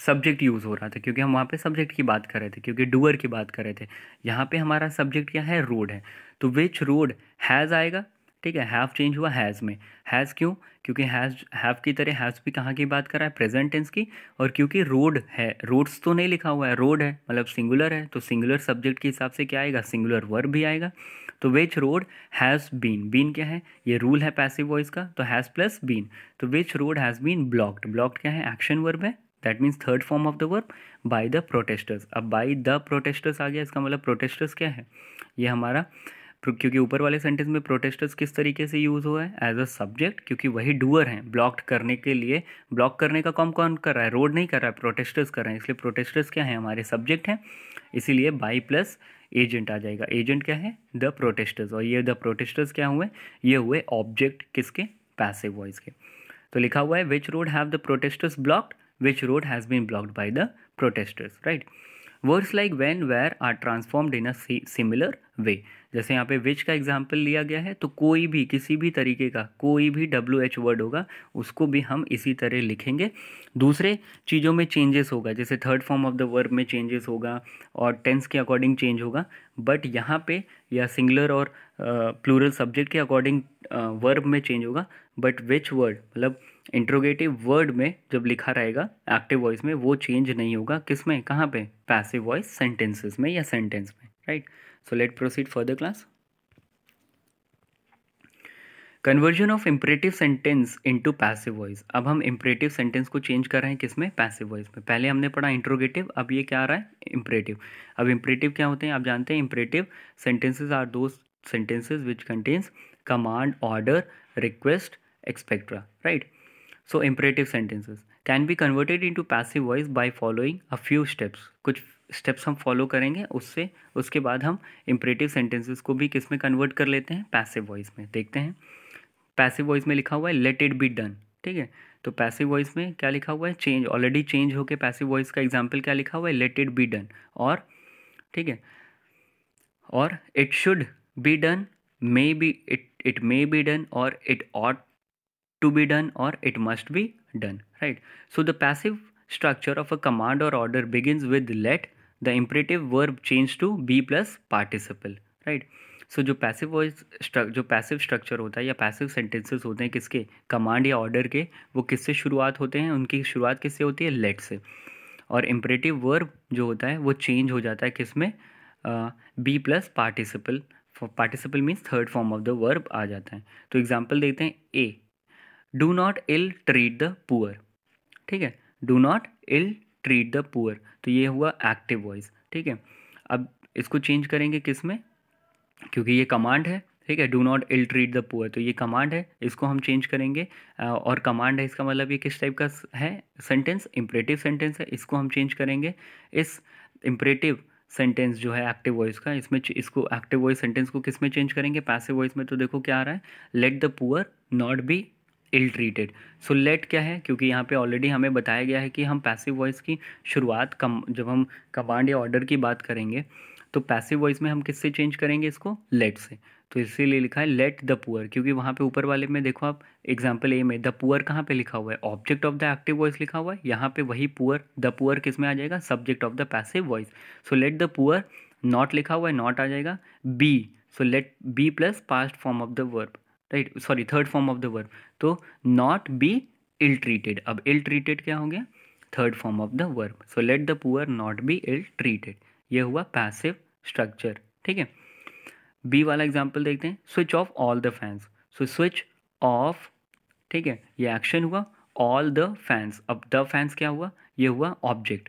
सब्जेक्ट यूज़ हो रहा था, क्योंकि हम वहाँ पे सब्जेक्ट की बात कर रहे थे, क्योंकि डूअर की बात कर रहे थे। यहाँ पे हमारा सब्जेक्ट क्या है? रोड है। तो विच रोड हैज़ आएगा? ठीक है हैव चेंज हुआ हैज़ में। हैज़ क्यों? क्योंकि हैज़ हैव की तरह हैज़ भी कहाँ की बात कर रहा है? प्रेजेंट टेंस की। और क्योंकि रोड है रोड्स तो नहीं लिखा हुआ है रोड है मतलब सिंगुलर है तो सिंगुलर सब्जेक्ट के हिसाब से क्या आएगा? सिंगुलर वर्ब भी आएगा। तो which road has been been क्या है? ये रूल है पैसिव वॉइस का तो हैज़ प्लस बीन तो which road has been blocked blocked क्या है? एक्शन वर्ब है। That means third form of the verb by the protesters अब बाई द प्रोटेस्टर्स आ गया, इसका मतलब प्रोटेस्टर्स क्या है? ये हमारा क्योंकि ऊपर वाले सेंटेंस में प्रोटेस्टर्स किस तरीके से यूज़ हुआ है? एज अ सब्जेक्ट क्योंकि वही डूअर हैं। ब्लॉक करने के लिए ब्लॉक करने का काम कौन कर रहा है? रोड नहीं कर रहा है प्रोटेस्टर्स कर रहे हैं। इसलिए प्रोटेस्टर्स क्या है? हमारे सब्जेक्ट हैं। इसीलिए बाई प्लस एजेंट आ जाएगा। एजेंट क्या है? द प्रोटेस्टर्स और ये द प्रोटेस्टर्स क्या हुए? ये हुए ऑब्जेक्ट किसके? पैसिव वॉइस के। तो लिखा हुआ है which road have the protesters blocked which road has been blocked by the protesters right words like when where are transformed in a similar way जैसे यहाँ पे विच का एग्ज़ाम्पल लिया गया है तो कोई भी किसी भी तरीके का कोई भी डब्ल्यू एच वर्ड होगा उसको भी हम इसी तरह लिखेंगे। दूसरे चीज़ों में चेंजेस होगा जैसे third form of the verb में चेंजेस होगा और टेंस के अकॉर्डिंग चेंज होगा बट यहाँ पे या सिंगुलर और प्लूरल uh, सब्जेक्ट के अकॉर्डिंग वर्ब uh, में चेंज होगा बट विच वर्ड मतलब इंट्रोगेटिव वर्ड में जब लिखा रहेगा एक्टिव वॉइस में वो चेंज नहीं होगा। किसमें? कहाँ पे? पैसिव वॉइस सेंटेंसेस में या सेंटेंस में right so let proceed further class conversion of imperative sentence into passive voice अब हम इम्परेटिव सेंटेंस को चेंज कर रहे हैं किसमें? पैसिव वॉइस में। पहले हमने पढ़ा इंट्रोगेटिव अब ये क्या आ रहा है? इम्परेटिव अब इम्परेटिव क्या होते हैं? आप जानते हैं imperative sentences are those sentences which contains command order request etcetera right so imperative sentences can be converted into passive voice by following a few steps कुछ स्टेप्स हम फॉलो करेंगे, उससे, उसके बाद हम इम्परेटिव सेंटेंसेस को भी किसमें कन्वर्ट कर लेते हैं? पैसिव वॉइस में, देखते हैं। पैसिव वॉइस में लिखा हुआ है लेट इट बी डन ठीक है? तो पैसिव वॉइस में क्या लिखा हुआ है? चेंज ऑलरेडी चेंज होकर पैसिव वॉइस का एग्ज़ाम्पल क्या लिखा हुआ है? लेट इट बी डन और, ठीक है? और it should be done may be it it may be done और it ought to be done और it must be done right. So the passive structure of a command or order begins with let the imperative verb change to be plus participle. Right. So so, जो passive voice जो passive structure होता है या passive sentences होते हैं किसके? Command या order के वो किससे शुरुआत होते हैं? उनकी शुरुआत किससे होती है? लेट से. और इम्परेटिव वर्ब जो होता है वो चेंज हो जाता है किसमें be plus participle participle means third form of the verb आ जाता है। तो एग्ज़ाम्पल देखते हैं A do not ill treat the poor ठीक है? Do not ill treat the poor तो ये हुआ एक्टिव वॉइस ठीक है? अब इसको चेंज करेंगे किसमें? क्योंकि ये कमांड है, ठीक है? Do not ill treat the poor तो ये कमांड है, इसको हम चेंज करेंगे। और कमांड है, इसका मतलब ये किस टाइप का है? सेंटेंस इम्परेटिव सेंटेंस है, इसको हम चेंज करेंगे। इस इम्परेटिव सेंटेंस जो है एक्टिव वॉइस का, इसमें इसको एक्टिव वॉइस सेंटेंस को किसमें चेंज करेंगे? पैसिव वॉइस में तो देखो क्या आ रहा है। Let the poor not be ill treated so let क्या है? क्योंकि यहाँ पे ऑलरेडी हमें बताया गया है कि हम पैसिव वॉइस की शुरुआत कम, जब हम कमांड या ऑर्डर की बात करेंगे तो पैसिव वॉइस में हम किससे चेंज करेंगे इसको? लेट से। तो इसीलिए लिखा है लेट द पुअर क्योंकि वहाँ पे ऊपर वाले में देखो आप एग्ज़ाम्पल ए में द पुअर कहाँ पे लिखा हुआ है? Object of the active voice लिखा हुआ है। यहाँ पे वही पुअर द पुअर किसमें आ जाएगा? Subject of the passive voice so let the poor not लिखा हुआ है नॉट आ जाएगा। Be so let be plus past form of the verb right, sorry third form of the verb तो not be ill treated अब ill treated क्या हो गया? Third form of the verb so let the poor not be ill treated ये हुआ passive structure ठीक है? B वाला एग्ज़ाम्पल देखते हैं. Switch off all the fans so switch off ठीक है? ये एक्शन हुआ. ऑल द फैंस अब द फैंस क्या हुआ? ये हुआ ऑब्जेक्ट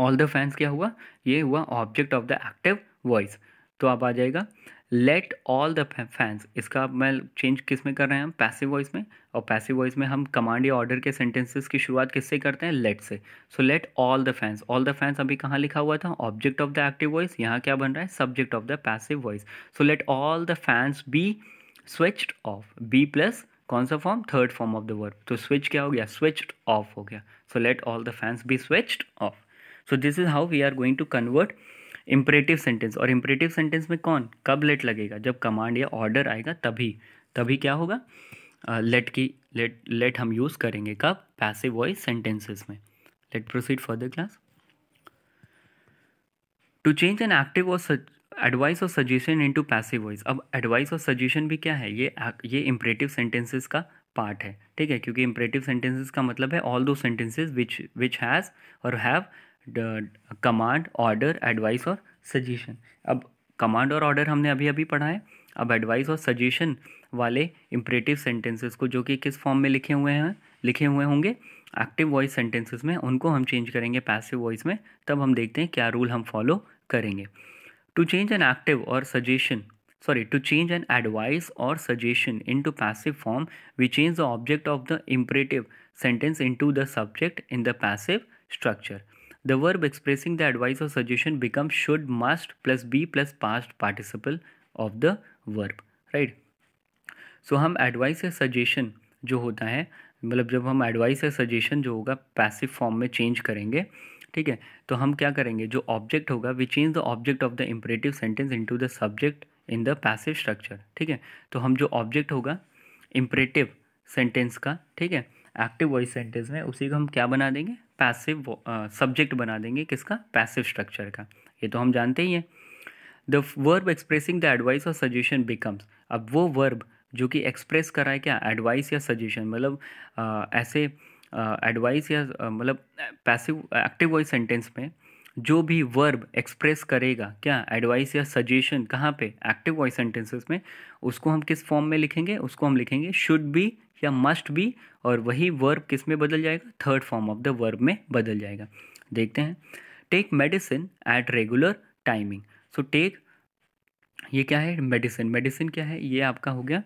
ऑल द फैंस क्या हुआ? ये हुआ object of the active voice तो अब आ जाएगा. लेट ऑल द फैंस इसका मैं चेंज किसमें कर रहे हैं हम? पैसिव वॉइस में? और पैसिव वॉइस में हम कमांड या ऑर्डर के सेंटेंसेस की शुरुआत किससे करते हैं? लेट से। So let all the fans all the fans अभी कहाँ लिखा हुआ था? Object of the active voice यहाँ क्या बन रहा है? Subject of the passive voice so let all the fans be switched off be plus कौन सा form third form of the word तो स्विच क्या हो गया? स्विच्ड ऑफ़ हो गया। So let all the fans be switched off so this is how we are going to convert imperative sentence और imperative sentence में कौन? कब लेट लगेगा? जब कमांड या ऑर्डर आएगा तभी। तभी क्या होगा? लेट uh, की लेट लेट हम यूज़ करेंगे कब? पैसिव वॉइस सेंटेंसेस में। Let proceed further class to change an active और एडवाइस और सजेशन इनटू पैसिव वॉइस अब एडवाइस और सजेशन भी क्या है? ये ये इम्परेटिव सेंटेंसेस का पार्ट है। ठीक है? क्योंकि इम्परेटिव सेंटेंसेस का मतलब है all those sentences which which has और हैव कमांड ऑर्डर एडवाइस और सजेशन अब कमांड और ऑर्डर हमने अभी अभी पढ़ा है। अब एडवाइस और सजेशन वाले इम्परेटिव सेंटेंसेस को जो कि किस फॉर्म में लिखे हुए हैं, लिखे हुए होंगे एक्टिव वॉइस सेंटेंसेस में, उनको हम चेंज करेंगे पैसिव वॉइस में, तब हम देखते हैं क्या रूल हम फॉलो करेंगे। टू चेंज एन एक्टिव और suggestion sorry, to change an advice or suggestion into passive form, we change the object of the imperative sentence into the subject in the passive structure. The verb expressing the advice or suggestion becomes should must plus be plus past participle of the verb right? So so, हम advice या suggestion जो होता है मतलब जब हम advice या suggestion जो होगा पैसिव फॉर्म में चेंज करेंगे ठीक है? तो हम क्या करेंगे? जो ऑब्जेक्ट होगा we change the object of the imperative sentence into the subject in the passive structure ठीक है? तो हम जो ऑब्जेक्ट होगा इम्परेटिव सेंटेंस का ठीक है? एक्टिव वॉइस सेंटेंस में, उसी को हम क्या बना देंगे? पैसिव सब्जेक्ट बना देंगे किसका? पैसिव स्ट्रक्चर का। ये तो हम जानते ही हैं। The verb expressing the advice और सजेशन बिकम्स अब वो वर्ब जो कि एक्सप्रेस कर है क्या? एडवाइस या सजेशन मतलब ऐसे एडवाइस या मतलब पैसिव एक्टिव वॉइस सेंटेंस में जो भी वर्ब एक्सप्रेस करेगा क्या? एडवाइस या सजेशन कहाँ पे? एक्टिव वॉइस सेंटेंसेस में, उसको हम किस फॉर्म में लिखेंगे? उसको हम लिखेंगे शुड बी या मस्ट बी और वही वर्ब किसमें बदल जाएगा? Third form of the verb में बदल जाएगा। देखते हैं। Take medicine at regular timing so take ये क्या है? मेडिसिन मेडिसिन क्या है? ये आपका हो गया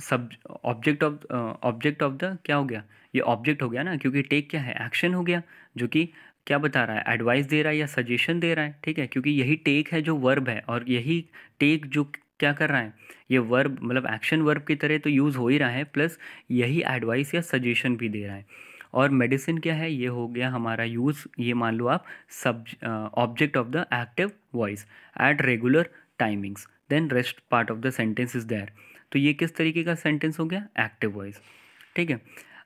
सब object of object of the क्या हो गया? ये ऑब्जेक्ट हो गया ना? क्योंकि टेक क्या है? एक्शन हो गया, जो कि क्या बता रहा है? एडवाइस दे रहा है या सजेशन दे रहा है। ठीक है? क्योंकि यही टेक है जो वर्ब है और यही टेक जो क्या कर रहा है? ये वर्ब मतलब एक्शन वर्ब की तरह तो यूज़ हो ही रहा है प्लस यही एडवाइस या सजेशन भी दे रहा है। और मेडिसिन क्या है? ये हो गया हमारा यूज़ ये मान लो आप सब object of the active voice at regular timings then rest part of the sentence is there तो ये किस तरीके का सेंटेंस हो गया? एक्टिव वॉइस ठीक है?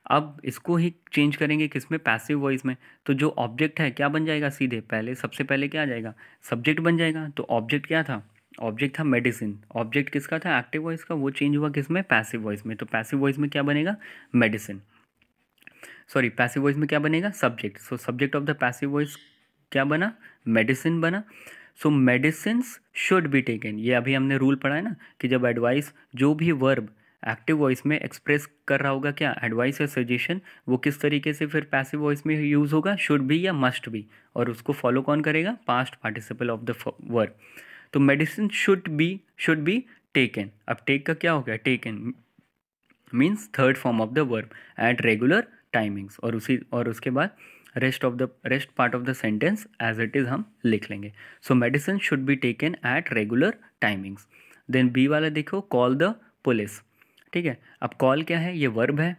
अब इसको ही चेंज करेंगे किसमें पैसिव वॉइस में। तो जो ऑब्जेक्ट है, क्या बन जाएगा सीधे? पहले, सबसे पहले क्या आ जाएगा? सब्जेक्ट बन जाएगा। तो ऑब्जेक्ट क्या था? ऑब्जेक्ट था मेडिसिन ऑब्जेक्ट किसका था? एक्टिव वॉइस का? वो चेंज हुआ किसमें पैसिव वॉइस में. तो पैसिव वॉइस में क्या बनेगा? मेडिसिन सॉरी पैसिव वॉइस में क्या बनेगा? Subject so subject of the passive voice क्या बना? मेडिसिन बना. So medicine should be taken ये अभी हमने रूल पढ़ा है ना, कि जब एडवाइस जो भी वर्ब एक्टिव वॉइस में एक्सप्रेस कर रहा होगा क्या? एडवाइस या सजेशन वो किस तरीके से फिर पैसिव वॉइस में यूज़ होगा? शुड बी या मस्ट बी और उसको फॉलो कौन करेगा? Past participle of the verb तो medicine should be should be taken अब टेक का क्या हो गया? Taken means third form of the verb at regular timings और उसी, और उसके बाद rest of the rest part of the sentence as it is हम लिख लेंगे. So medicine should be taken at regular timings then be वाला देखो कॉल द पुलिस ठीक है? अब कॉल क्या है? ये वर्ब है.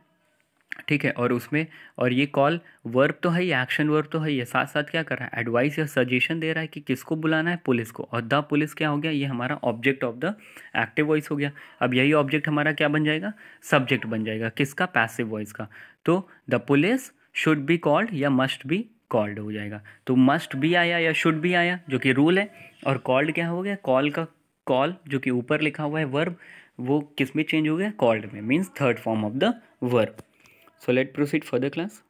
ठीक है, और उसमें, और ये कॉल वर्ब तो है, ये एक्शन वर्ब तो है, ये साथ साथ क्या कर रहा है? एडवाइस या सजेशन दे रहा है कि किसको बुलाना है? पुलिस को। और द पुलिस क्या हो गया? ये हमारा object of the active voice हो गया। अब यही ऑब्जेक्ट हमारा क्या बन जाएगा? सब्जेक्ट बन जाएगा। किसका? पैसिव वॉइस का। तो the police should be called या मस्ट बी कॉल्ड हो जाएगा। तो मस्ट भी आया या शुड भी आया, जो कि रूल है, और कॉल्ड क्या हो गया? कॉल का कॉल जो कि ऊपर लिखा हुआ है वर्ब वो किसमें चेंज हो गया? कॉल्ड में। Means third form of the verb So let proceed further class.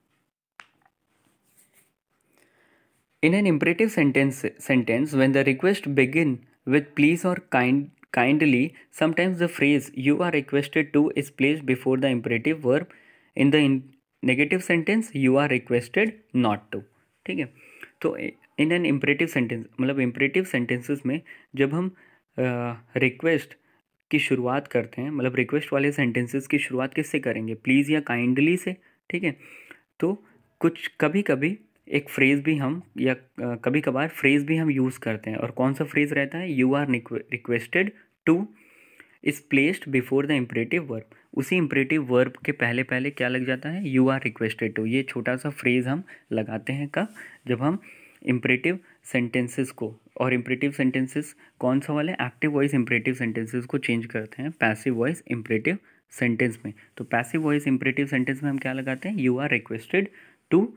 In an imperative sentence, sentence when the request begin with please or kind, kindly, sometimes the phrase you are requested to is placed before the imperative verb. In the in, negative sentence you are requested not to. है तो in an imperative sentence मतलब imperative sentences में जब हम request uh, की शुरुआत करते हैं मतलब रिक्वेस्ट वाले सेंटेंसेस की शुरुआत किससे करेंगे? प्लीज़ या काइंडली से, ठीक है? तो कुछ कभी कभी एक फ्रेज़ भी हम, या कभी कभार फ्रेज़ भी हम यूज़ करते हैं। और कौन सा फ्रेज़ रहता है? You are requested to is placed before the imperative verb उसी इम्परेटिव वर्ब के पहले पहले क्या लग जाता है? यू आर रिक्वेस्टेड टू ये छोटा सा फ्रेज़ हम लगाते हैं कब? जब हम इम्परेटिव सेंटेंसेस को और इम्परेटिव सेंटेंसेस कौन सा वाले? एक्टिव वॉइस इम्परेटिव सेंटेंसेस को चेंज करते हैं पैसिव वॉइस इम्परेटिव सेंटेंस में। तो पैसिव वॉइस इम्परेटिव सेंटेंस में हम क्या लगाते हैं? यू आर रिक्वेस्टेड टू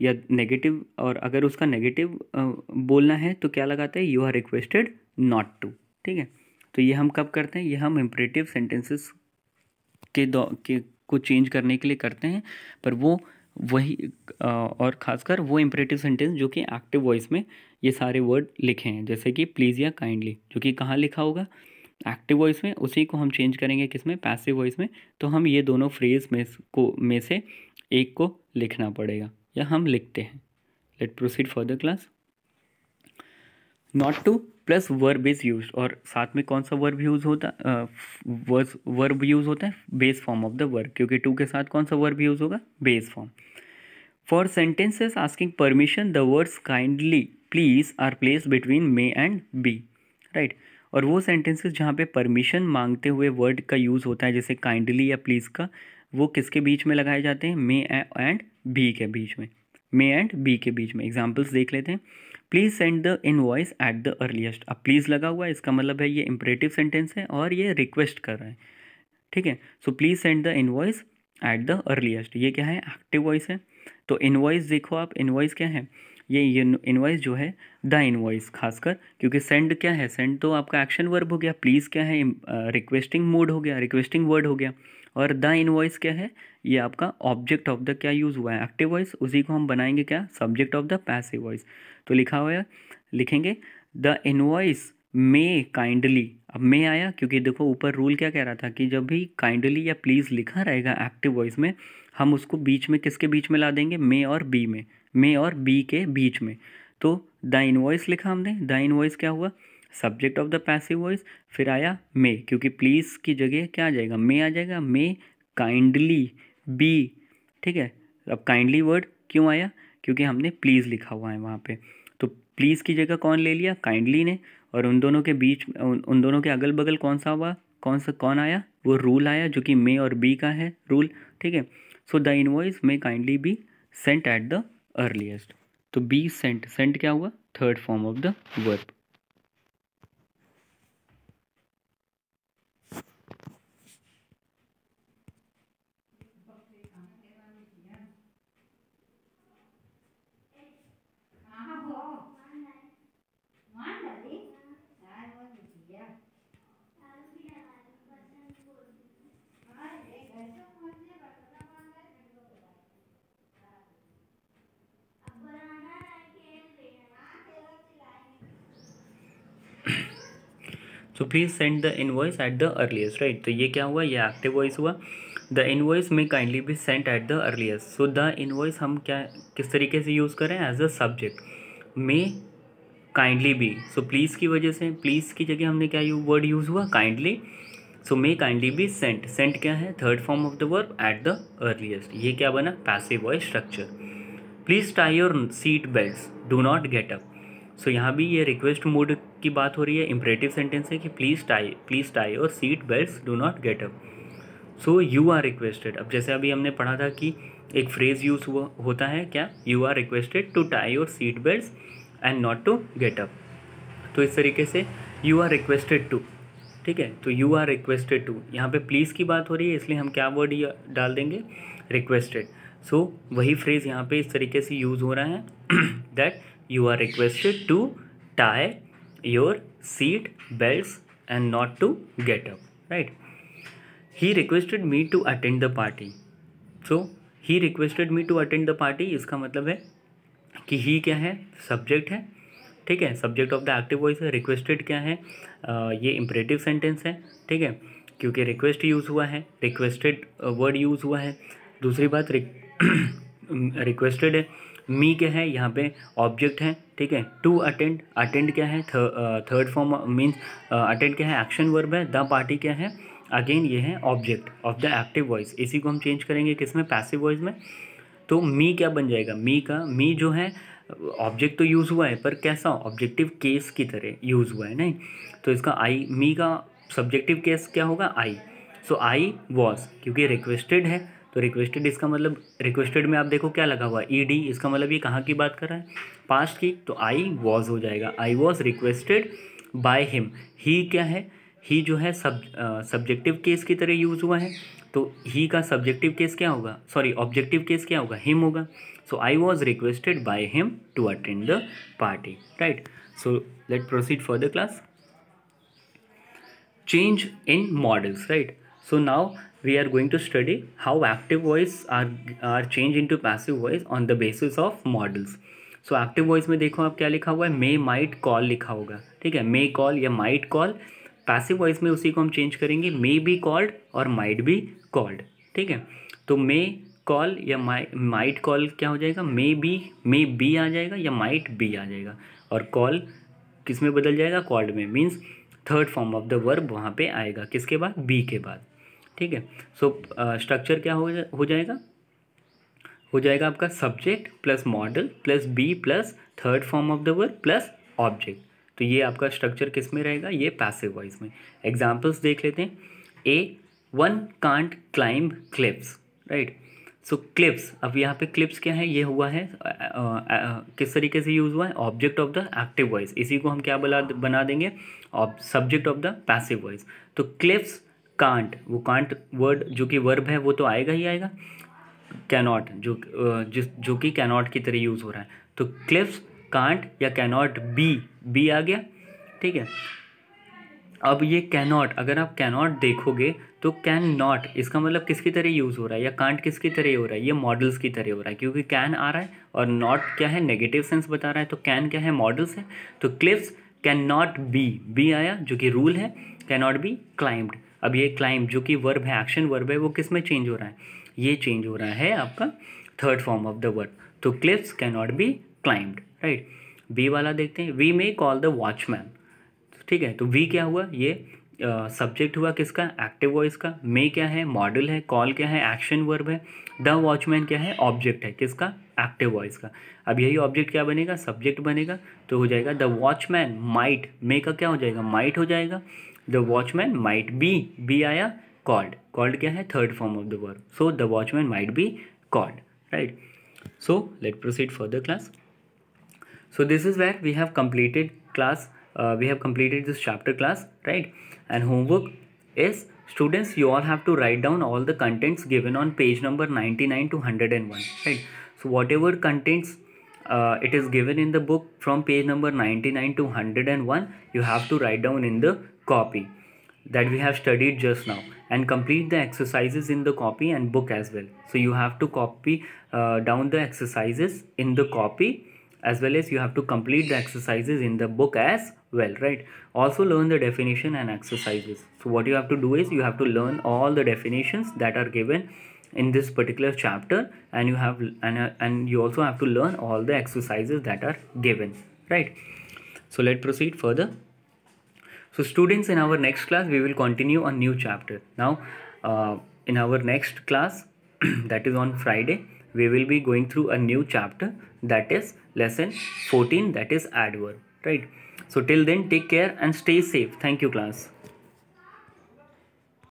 या नेगेटिव और अगर उसका नेगेटिव बोलना है तो क्या लगाते हैं? You are requested not to ठीक है? तो ये हम कब करते हैं? ये हम इम्परेटिव सेंटेंसेस के दौ, के, को चेंज करने के लिए करते हैं। पर वो वही और ख़ासकर वो इम्परेटिव सेंटेंस जो कि एक्टिव वॉइस में ये सारे वर्ड लिखे हैं। जैसे कि प्लीज़ या काइंडली जो कि कहाँ लिखा होगा? एक्टिव वॉइस में, उसी को हम चेंज करेंगे किसमें? पैसिव वॉइस में। तो हम ये दोनों फ्रेज में को, में से एक को लिखना पड़ेगा, या हम लिखते हैं। Let proceed further class not to plus verb is use और साथ में कौन सा वर्ब यूज़ होता वर्ब यूज़ होता है? Base form of the verb, क्योंकि टू के साथ कौन सा वर्ब यूज़ होगा? Base form. For sentences asking permission, the words kindly please are place between may and be, right? और वो सेंटेंसेस जहाँ पे परमिशन मांगते हुए वर्ड का यूज़ होता है, जैसे काइंडली या प्लीज़ का, वो किसके बीच में लगाए जाते हैं? मे एंड बी के बीच में। मे एंड बी के बीच में। एग्जाम्पल्स देख लेते हैं। Please send the invoice at the earliest अब प्लीज़ लगा हुआ है, इसका मतलब है ये इंपरेटिव सेंटेंस है और ये रिक्वेस्ट कर रहा है। ठीक है? So please send the invoice at the earliest ये क्या है? एक्टिव वॉइस है। तो इनवॉइस देखो आप इनवॉइस क्या है? ये इनवॉइस जो है द इनवॉइस खासकर, क्योंकि सेंड क्या है? सेंड तो आपका एक्शन वर्ब हो गया। प्लीज़ क्या है? रिक्वेस्टिंग मोड हो गया। रिक्वेस्टिंग वर्ड हो गया। और द इनवॉइस क्या है? ये आपका ऑब्जेक्ट ऑफ़ द क्या यूज़ हुआ है? एक्टिव वॉइस, उसी को हम बनाएँगे क्या? Subject of the passive voice. तो लिखा हुआ है, लिखेंगे, द इनवॉइस मे काइंडली। अब मे आया क्योंकि देखो ऊपर रूल क्या कह रहा था कि जब भी काइंडली या प्लीज़ लिखा रहेगा एक्टिव वॉइस में, हम उसको बीच में किसके बीच में ला देंगे? मे और बी में। मे और बी के बीच में। तो द इनवॉइस लिखा हमने, द इनवॉइस क्या हुआ? Subject of the passive voice फिर आया मे क्योंकि प्लीज़ की जगह क्या आ जाएगा? मे आ जाएगा। मे काइंडली बी ठीक है? अब काइंडली वर्ड क्यों आया? क्योंकि हमने प्लीज़ लिखा हुआ है वहाँ पे। तो प्लीज़ की जगह कौन ले लिया? काइंडली ने। और उन दोनों के बीच उन, दोनों के अगल बगल कौन सा हुआ? कौन सा कौन आया? वो रूल आया जो कि मे और बी का है रूल ठीक है? So the invoice may kindly be sent at the earliest तो बी सेंट सेंट क्या हुआ? Third form of the verb please send the invoice at the earliest right तो ये क्या हुआ? ये एक्टिव वॉइस हुआ। The invoice may kindly be sent at the earliest so the invoice हम क्या, किस तरीके से यूज़ करें as a subject may kindly be so please की वजह से प्लीज़ की जगह हमने क्या वर्ड यूज़ हुआ? Kindly so may kindly be sent sent क्या है? Third form of the verb at the earliest ये क्या बना? Passive voice structure please tie your seat belt do not get up so so, यहाँ भी ये request mode की बात हो रही है इम्परेटिव सेंटेंस है कि प्लीज़ टाई प्लीज़ टाई और seat belt do not get up so you are requested अब जैसे अभी हमने पढ़ा था कि एक फ्रेज़ यूज़ हुआ होता है क्या? You are requested to tie your seat belt and not to get up तो इस तरीके से यू आर रिक्वेस्टेड टू ठीक है? तो यू आर रिक्वेस्टेड टू यहाँ पे प्लीज़ की बात हो रही है इसलिए हम क्या वर्ड डाल देंगे? रिक्वेस्टेड सो so, वही फ्रेज़ यहाँ पे इस तरीके से यूज़ हो रहा है [CLEARS THROAT] that you are requested to tie your seat belt and not to get up right he requested me to attend the party so he requested me to attend the party इसका मतलब है कि ही क्या है? Subject है ठीक है? Subject of the active voice है रिक्वेस्टेड क्या है? आ, ये इम्परेटिव सेंटेंस है ठीक है? क्योंकि रिक्वेस्ट यूज़ हुआ है रिक्वेस्टेड वर्ड यूज़ हुआ है। दूसरी बात रिक्वेस्टेड [CLEARS THROAT] है मी क्या है, यहाँ पे ऑब्जेक्ट है, ठीक है? टू अटेंड अटेंड क्या है? थर्ड फॉर्म मीन्स अटेंड क्या है? एक्शन वर्ब है द पार्टी क्या है? अगेन ये है object of the active voice इसी को हम चेंज करेंगे किसमें? पैसिव वॉइस में। तो मी क्या बन जाएगा? मी का मी जो है ऑब्जेक्ट तो यूज़ हुआ है, पर कैसा? ऑब्जेक्टिव केस की तरह यूज़ हुआ है, नहीं? तो इसका आई मी का सब्जेक्टिव केस क्या होगा? आई सो आई वॉज़ क्योंकि रिक्वेस्टेड है तो रिक्वेस्टेड इसका मतलब रिक्वेस्टेड में आप देखो क्या लगा हुआ ई डी इसका मतलब ये कहाँ की बात कर रहा है? पास्ट की तो आई वॉज़ हो जाएगा। I was requested by him he क्या है? ही जो है सब सब्जेक्टिव केस की तरह यूज़ हुआ है। तो ही का सब्जेक्टिव केस क्या होगा? सॉरी ऑब्जेक्टिव केस क्या होगा? हिम होगा। So I was requested by him to attend the party right so let proceed for the class change in models, right? So now we are going to study how active voice are are changed into passive voice on the basis of models. So active voice में देखो आप क्या लिखा हुआ है? May might call लिखा होगा। ठीक है? मे कॉल या माइट कॉल पैसिव वॉइस में उसी को हम चेंज करेंगे। मे बी कॉल्ड और माइट बी कॉल्ड ठीक है? तो मे कॉल या माइट कॉल क्या हो जाएगा? मे बी मे बी आ जाएगा या माइट बी आ जाएगा। और कॉल किसमें बदल जाएगा? कॉल्ड में। Means third form of the verb वहाँ पे आएगा। किसके बाद? बी के बाद। ठीक है? सो स्ट्रक्चर क्या हो जा, हो जाएगा? हो जाएगा आपका subject plus modal plus be plus third form of the word plus object तो ये आपका स्ट्रक्चर किसमें रहेगा? ये पैसिव वॉइस में। एग्जाम्पल्स देख लेते हैं। A one can't climb cliffs right so cliffs अब यहाँ पे क्लिप्स क्या है? ये हुआ है आ, आ, आ, किस तरीके से यूज़ हुआ है? Object of the active voice इसी को हम क्या बना बना देंगे? Subject of the passive voice तो क्लिप्स कांट वो कांट वर्ड जो कि वर्ब है, वो तो आएगा ही आएगा। कैनॉट जो जिस, जो कि कैनॉट की तरह यूज़ हो रहा है। तो क्लिप्स कांट या कैनॉट बी बी आ गया, ठीक है? अब ये कैनॉट अगर आप कैनॉट देखोगे तो कैन नॉट इसका मतलब किसकी तरह यूज़ हो रहा है या कांट किसकी तरह हो रहा है? ये मॉडल्स की तरह हो रहा है, क्योंकि कैन आ रहा है और नॉट क्या है? नेगेटिव सेंस बता रहा है तो कैन क्या है? मॉडल्स है। तो cliffs can not be be आया, जो कि रूल है कैन नॉट बी क्लाइंब्ड अब ये क्लाइंब जो कि वर्ब है एक्शन वर्ब है वो किसमें चेंज हो रहा है? ये चेंज हो रहा है आपका third form of the word तो cliffs can not be climbed right be वाला देखते हैं। We may call the watchman ठीक है? तो वी क्या हुआ? ये सब्जेक्ट uh, हुआ किसका? एक्टिव वॉइस का। मे क्या है? मॉडल है। कॉल क्या है? एक्शन वर्ब है। द वॉचमैन क्या है? ऑब्जेक्ट है। किसका? एक्टिव वॉइस का। अब यही ऑब्जेक्ट क्या बनेगा? सब्जेक्ट बनेगा। तो हो जाएगा द वॉचमैन माइट मे का क्या हो जाएगा? माइट हो जाएगा। the watchman might be be आया कॉल्ड कॉल्ड क्या है third form of the verb so the watchman might be called right so let proceed further class so this is where we have completed class uh, we have completed this chapter class right and homework is students you all have to write down all the contents given on page number 99 to 101 right so whatever contents uh, it is given in the book from page number 99 to 101 you have to write down in the copy that we have studied just now and complete the exercises in the copy and book as well. So you have to copy uh, down the exercises in the copy as well as you have to complete the exercises in the book as well right? Also learn the definition and exercises. So what you have to do is you have to learn all the definitions that are given in this particular chapter and you have and, uh, and you also have to learn all the exercises that are given right? So let's proceed further so students in our next class we will continue a new chapter. Now uh, in our next class [CLEARS THROAT] that is on friday we will be going through a new chapter that is lesson 14 that is adverb right? So till then take care and stay safe. Thank you class